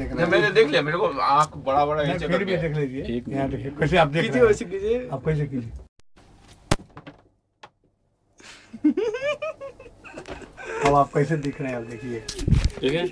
देख मैंने देख लिया मेरे को बड़ा बड़ा फिर भी देख लीजिए। यहाँ देखिए कैसे आप देख कीजिए वैसे कीजिए। आप कैसे कीजिए। अब आप कैसे दिख रहे हैं आप देखिए। ठीक है।